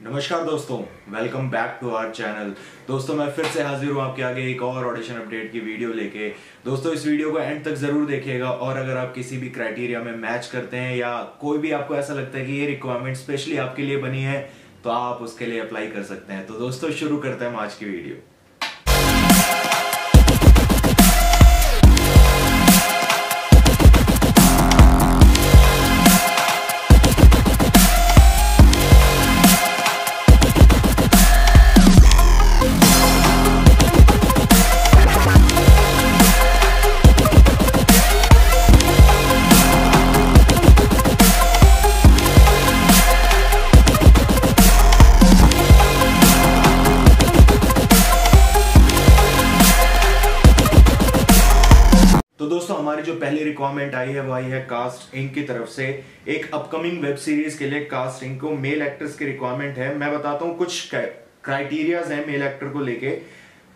नमस्कार दोस्तों welcome back to our channel दोस्तों, मैं फिर से हाजिर हूँ आपके आगे एक और ऑडिशन अपडेट की वीडियो लेके। दोस्तों, इस वीडियो को एंड तक ज़रूर देखिएगा और अगर आप किसी भी क्राइटेरिया में मैच करते हैं या कोई भी आपको ऐसा लगता है कि ये रिक्वायरमेंट स्पेशली आपके लिए बनी है तो आप उसके लिए अप्लाई कर सकते हैं। तो दोस्तों, शुरू करते हैं हम आज की वीडियो दोस्तों, हमारी जो पहली रिक्वायरमेंट आई है, वो आई है कास्ट इंक की तरफ़ से। एक अपकमिंग वेब सीरीज़ के लिए कास्ट इंक को मेल एक्टर्स की रिक्वायरमेंट है। मैं बताता हूँ कुछ क्राइटेरियाज हैं मेल एक्टर को लेके।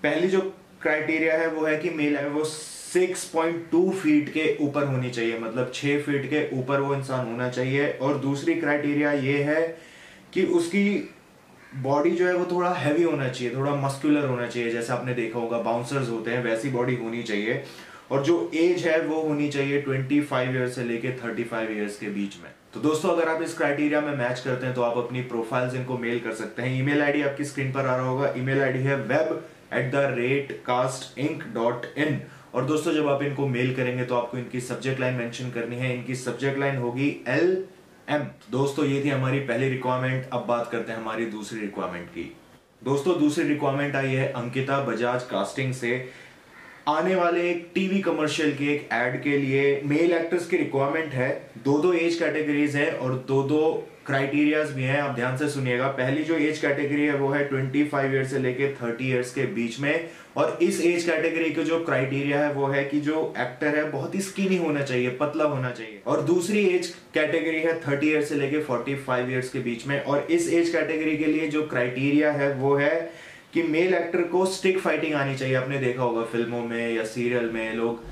पहली जो क्राइटेरिया है, वो है कि मेल है, वो 6.2 फीट के ऊपर होनी चाहिए। मतलब 6 फीट के ऊपर वो इंसान होना चाहिए। और दूसरी क्राइटेरिया ये है कि उसकी बॉडी जो है, वो थोड़ा हैवी होना चाहिए, थोड़ा मस्कुलर होना चाहिए। जैसे आपने देखा होगा बाउंसर्स होते हैं, वैसी बॉडी होनी चाहिए। और जो एज है वो होनी चाहिए 25 फाइव ईयर्स से लेके 35 ईयर्स के बीच में। तो दोस्तों, अगर आप इस क्राइटेरिया में मैच करते हैं तो आप अपनी प्रोफाइल्स इनको मेल कर सकते हैं। ईमेल आईडी आपकी स्क्रीन पर आ रहा होगा। ईमेल आईडी है web at the rate Cast Inc dot in और दोस्तों, जब आप इनको मेल करेंगे तो आपको इनकी सब्जेक्ट लाइन मेंशन करनी है। इनकी सब्जेक्ट लाइन होगी एल एम दोस्तों, ये थी हमारी पहली रिक्वायरमेंट अब बात करते हैं हमारी दूसरी रिक्वायरमेंट की। दोस्तों, दूसरी रिक्वायरमेंट आई है अंकिता बजाज कास्टिंग से। आने वाले एक टीवी कमर्शियल के एक एड के लिए मेल एक्टर्स की रिक्वायरमेंट है। दो दो एज कैटेगरीज है और दो दो क्राइटेरियाज भी हैं। आप ध्यान से सुनिएगा। पहली जो एज कैटेगरी है वो है 25 ईयर से लेके 30 ईयर्स के बीच में। और इस एज कैटेगरी के जो क्राइटेरिया है वो है कि जो एक्टर है, बहुत ही स्किनी होना चाहिए, पतला होना चाहिए। और दूसरी एज कैटेगरी है 30 ईयर से लेके 45 ईयर्स के बीच में। और इस एज कैटेगरी के लिए जो क्राइटेरिया है वो है कि मेल एक्टर को स्टिक फाइटिंग आनी चाहिए। आपने देखा होगा फ़िल्मों में या सीरियल में लोग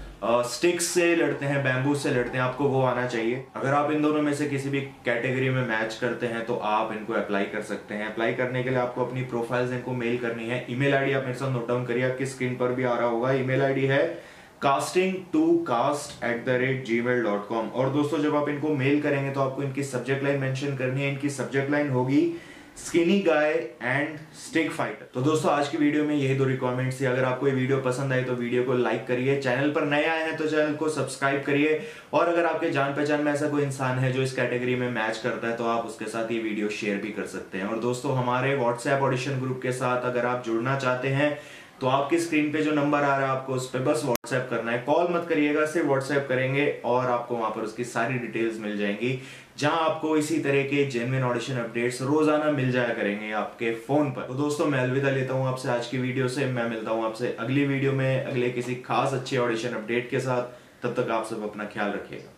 स्टिक्स से लड़ते हैं बैम्बू से लड़ते हैं, आपको वो आना चाहिए। अगर आप इन दोनों में से किसी भी कैटेगरी में मैच करते हैं तो आप इनको अप्लाई कर सकते हैं। अप्लाई करने के लिए आपको अपनी प्रोफाइल्स इनको मेल करनी है। ईमेल आईडी आप मेरे साथ नोट डाउन करिए, आपकी स्क्रीन पर भी आ रहा होगा। ईमेल आईडी है casting to cast at the rate G mail dot com और दोस्तों, जब आप इनको मेल करेंगे तो आपको इनकी सब्जेक्ट लाइन मेंशन करनी है। इनकी सब्जेक्ट लाइन होगी skinny guy and stick fighter तो दोस्तों, आज की वीडियो में यही दो रिक्वायरमेंट थी। अगर आपको ये वीडियो पसंद आई तो वीडियो को लाइक करिए चैनल पर नए आए हैं तो चैनल को सब्सक्राइब करिए। और अगर आपके जान पहचान में ऐसा कोई इंसान है जो इस कैटेगरी में मैच करता है तो आप उसके साथ ये वीडियो शेयर भी कर सकते हैं। और दोस्तों, हमारे व्हाट्सएप ऑडिशन ग्रुप के साथ अगर आप जुड़ना चाहते हैं तो आपकी स्क्रीन पे जो नंबर आ रहा है, आपको उस पर बस व्हाट्सएप करना है। कॉल मत करिएगा, सिर्फ़ व्हाट्सएप करेंगे और आपको वहाँ पर उसकी सारी डिटेल्स मिल जाएँगी, जहाँ आपको इसी तरह के जेनविन ऑडिशन अपडेट्स रोज़ाना मिल जाया करेंगे आपके फ़ोन पर। तो दोस्तों, मैं अलविदा लेता हूँ आपसे आज की वीडियो से। मैं मिलता हूँ आपसे अगली वीडियो में, अगले किसी खास अच्छे ऑडिशन अपडेट के साथ। तब तक आप सब अपना ख्याल रखिएगा।